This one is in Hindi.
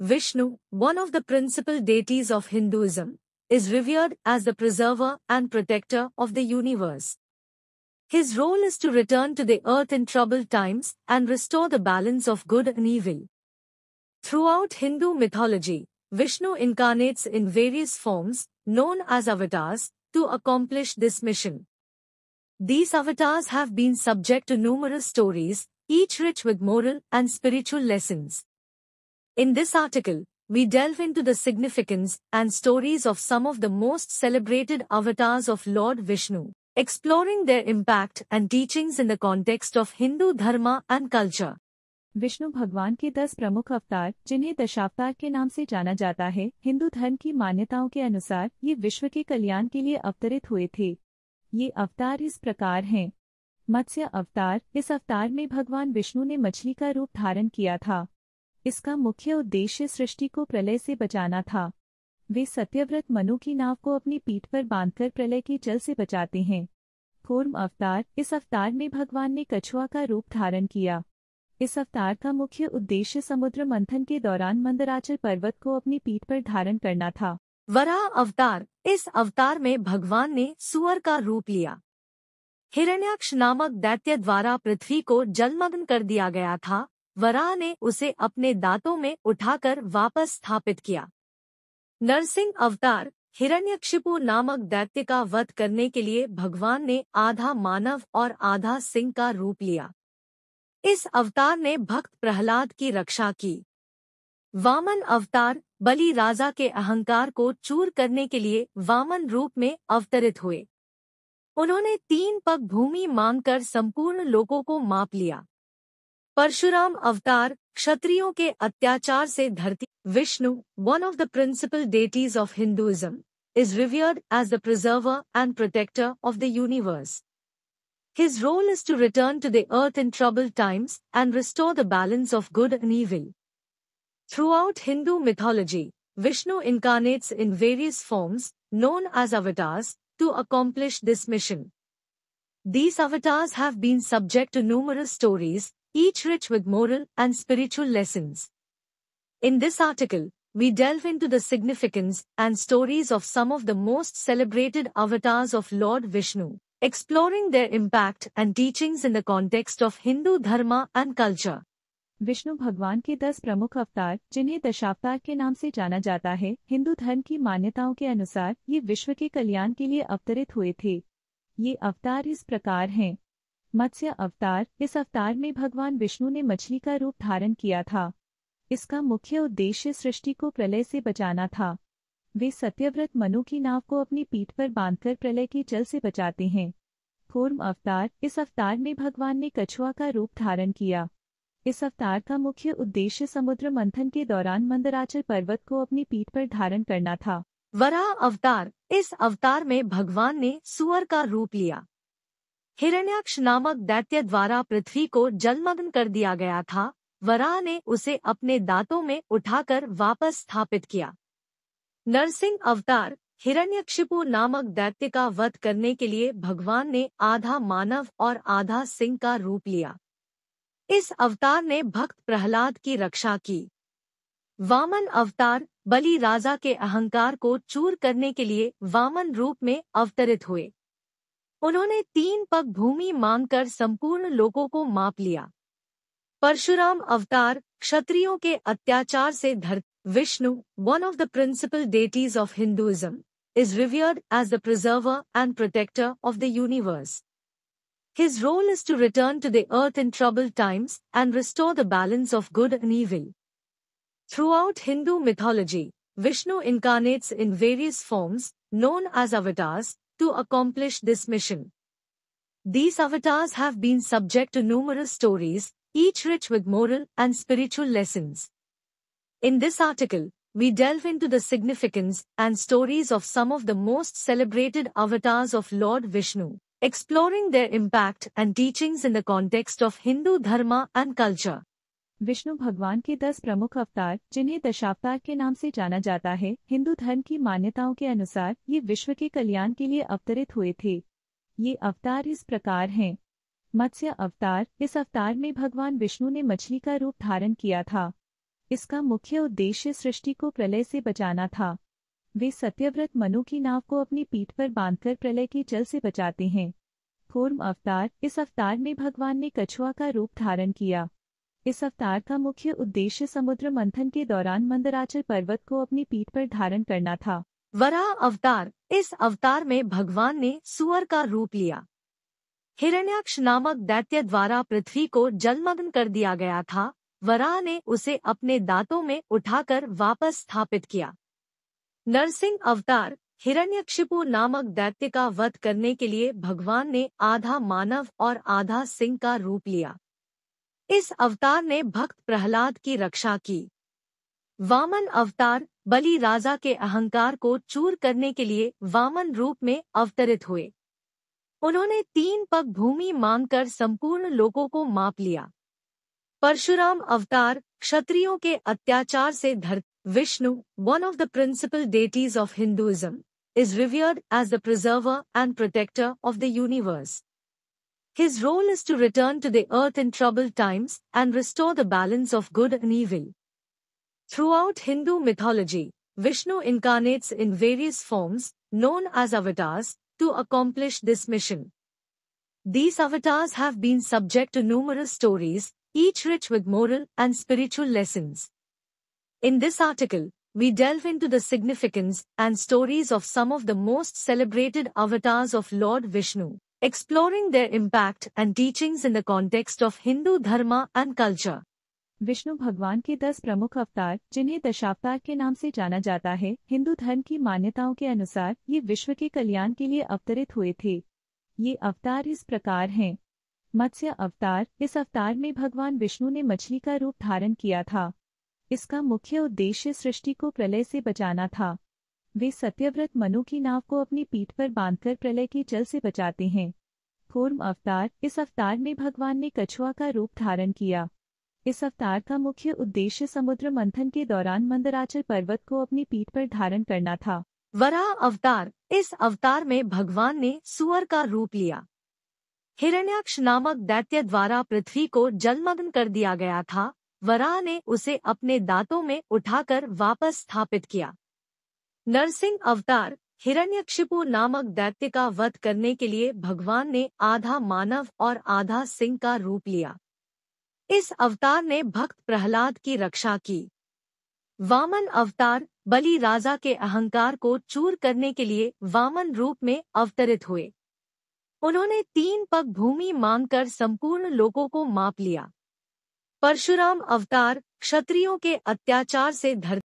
Vishnu, one of the principal deities of Hinduism, is revered as the preserver and protector of the universe. His role is to return to the earth in troubled times and restore the balance of good and evil. Throughout Hindu mythology, Vishnu incarnates in various forms, known as avatars, to accomplish this mission. These avatars have been subject to numerous stories, each rich with moral and spiritual lessons. In this article, we delve into the significance and stories of some of the most celebrated avatars of Lord Vishnu, exploring their impact and teachings in the context of Hindu dharma and culture. Vishnu भगवान के दस प्रमुख अवतार जिन्हें दशावतार के नाम से जाना जाता है हिंदू धर्म की मान्यताओं के अनुसार ये विश्व के कल्याण के लिए अवतरित हुए थे ये अवतार इस प्रकार हैं मत्स्य अवतार इस अवतार में भगवान विष्णु ने मछली का रूप धारण किया था इसका मुख्य उद्देश्य सृष्टि को प्रलय से बचाना था। वे सत्यव्रत मनु की नाव को अपनी पीठ पर बांधकर प्रलय के जल से बचाते हैं। कूर्म अवतार, इस अवतार में भगवान ने कछुआ का रूप धारण किया। इस अवतार का मुख्य उद्देश्य समुद्र मंथन के दौरान मंदराचल पर्वत को अपनी पीठ पर धारण करना था। वराह अवतार, इस अवतार में भगवान ने सुअर का रूप लिया। हिरण्याक्ष नामक दैत्य द्वारा पृथ्वी को जलमग्न कर दिया गया था। वराह ने उसे अपने दांतों में उठाकर वापस स्थापित किया। नरसिंह अवतार, हिरण्यक्षिपु नामक दैत्य का वध करने के लिए भगवान ने आधा मानव और आधा सिंह का रूप लिया। इस अवतार ने भक्त प्रहलाद की रक्षा की। वामन अवतार, बलि राजा के अहंकार को चूर करने के लिए वामन रूप में अवतरित हुए। उन्होंने तीन पग भूमि मांगकर संपूर्ण लोगों को माप लिया। परशुराम अवतार क्षत्रियों के अत्याचार से धरती Vishnu one of the principal deities of Hinduism is revered as the preserver and protector of the universe. His role is to return to the earth in troubled times and restore the balance of good and evil. Throughout Hindu mythology, Vishnu incarnates in various forms, known as avatars, to accomplish this mission. These avatars have been subject to numerous stories, each rich with moral and spiritual lessons. In this article, we delve into the significance and stories of some of the most celebrated avatars of Lord Vishnu, exploring their impact and teachings in the context of Hindu dharma and culture. Vishnu भगवान के दस प्रमुख अवतार जिन्हें दशावतार के नाम से जाना जाता है हिंदू धर्म की मान्यताओं के अनुसार ये विश्व के कल्याण के लिए अवतरित हुए थे ये अवतार इस प्रकार हैं मत्स्य अवतार, इस अवतार में भगवान विष्णु ने मछली का रूप धारण किया था। इसका मुख्य उद्देश्य सृष्टि को प्रलय से बचाना था। वे सत्यव्रत मनु की नाव को अपनी पीठ पर बांधकर प्रलय के जल से बचाते हैं। कूर्म अवतार, इस अवतार में भगवान ने कछुआ का रूप धारण किया। इस अवतार का मुख्य उद्देश्य समुद्र मंथन के दौरान मंदराचल पर्वत को अपनी पीठ पर धारण करना था। वराह अवतार, इस अवतार में भगवान ने सुअर का रूप लिया। हिरण्याक्ष नामक दैत्य द्वारा पृथ्वी को जलमग्न कर दिया गया था। वराह ने उसे अपने दांतों में उठाकर वापस स्थापित किया। नरसिंह अवतार, हिरण्यक्षिपु नामक दैत्य का वध करने के लिए भगवान ने आधा मानव और आधा सिंह का रूप लिया। इस अवतार ने भक्त प्रहलाद की रक्षा की। वामन अवतार, बलि राजा के अहंकार को चूर करने के लिए वामन रूप में अवतरित हुए। उन्होंने तीन पग भूमि मांगकर संपूर्ण लोगों को माप लिया। परशुराम अवतार क्षत्रियो के अत्याचार से धर Vishnu one of the principal deities of Hinduism is revered as the preserver and protector of the universe his role is to return to the earth in trouble times and restore the balance of good and evil throughout Hindu mythology Vishnu incarnates in various forms known as avatars to accomplish this mission. These avatars have been subject to numerous stories, each rich with moral and spiritual lessons. In this article, we delve into the significance and stories of some of the most celebrated avatars of Lord Vishnu, exploring their impact and teachings in the context of Hindu dharma and culture. Vishnu भगवान के दस प्रमुख अवतार, जिन्हें दशावतार के नाम से जाना जाता है, हिंदू धर्म की मान्यताओं के अनुसार ये विश्व के कल्याण के लिए अवतरित हुए थे। ये अवतार इस प्रकार हैं। मत्स्य अवतार, इस अवतार में भगवान विष्णु ने मछली का रूप धारण किया था। इसका मुख्य उद्देश्य सृष्टि को प्रलय से बचाना था। वे सत्यव्रत मनु की नाव को अपनी पीठ पर बांधकर प्रलय के जल से बचाते हैं। कूर्म अवतार, इस अवतार में भगवान ने कछुआ का रूप धारण किया। इस अवतार का मुख्य उद्देश्य समुद्र मंथन के दौरान मंदराचल पर्वत को अपनी पीठ पर धारण करना था। वराह अवतार, इस अवतार में भगवान ने सुअर का रूप लिया। हिरण्याक्ष नामक दैत्य द्वारा पृथ्वी को जलमग्न कर दिया गया था। वराह ने उसे अपने दांतों में उठाकर वापस स्थापित किया। नरसिंह अवतार, हिरण्यक्षिपु नामक दैत्य का वध करने के लिए भगवान ने आधा मानव और आधा सिंह का रूप लिया। इस अवतार ने भक्त प्रहलाद की रक्षा की। वामन अवतार बलि राजा के अहंकार को चूर करने के लिए वामन रूप में अवतरित हुए। उन्होंने तीन पग भूमि मांगकर संपूर्ण लोगों को माप लिया। परशुराम अवतार क्षत्रियों के अत्याचार से धर Vishnu one of the principal deities of Hinduism is revered as the preserver and protector of the universe. His role is to return to the earth in troubled times and restore the balance of good and evil. Throughout Hindu mythology, Vishnu incarnates in various forms, known as avatars, to accomplish this mission. These avatars have been subject to numerous stories, each rich with moral and spiritual lessons. In this article, we delve into the significance and stories of some of the most celebrated avatars of Lord Vishnu, exploring their impact and teachings in the context of Hindu dharma and culture. Vishnu भगवान के दस प्रमुख अवतार, जिन्हें दशावतार के नाम से जाना जाता है, हिंदू धर्म की मान्यताओं के अनुसार ये विश्व के कल्याण के लिए अवतरित हुए थे। ये अवतार इस प्रकार हैं। मत्स्य अवतार, इस अवतार में भगवान विष्णु ने मछली का रूप धारण किया था। इसका मुख्य उद्देश्य सृष्टि को प्रलय से बचाना था। वे सत्यव्रत मनु की नाव को अपनी पीठ पर बांधकर प्रलय के जल से बचाते हैं। कूर्म अवतार, इस अवतार में भगवान ने कछुआ का रूप धारण किया। इस अवतार का मुख्य उद्देश्य समुद्र मंथन के दौरान मंदराचल पर्वत को अपनी पीठ पर धारण करना था। वराह अवतार, इस अवतार में भगवान ने सुअर का रूप लिया। हिरण्याक्ष नामक दैत्य द्वारा पृथ्वी को जलमग्न कर दिया गया था। वराह ने उसे अपने दांतों में उठाकर वापस स्थापित किया। नरसिंह अवतार, हिरण्यक्षिपु नामक दैत्य का वध करने के लिए भगवान ने आधा मानव और आधा सिंह का रूप लिया। इस अवतार ने भक्त प्रहलाद की रक्षा की। वामन अवतार, बलि राजा के अहंकार को चूर करने के लिए वामन रूप में अवतरित हुए। उन्होंने तीन पग भूमि मांगकर संपूर्ण लोगों को माप लिया। परशुराम अवतार, क्षत्रियों के अत्याचार से धरती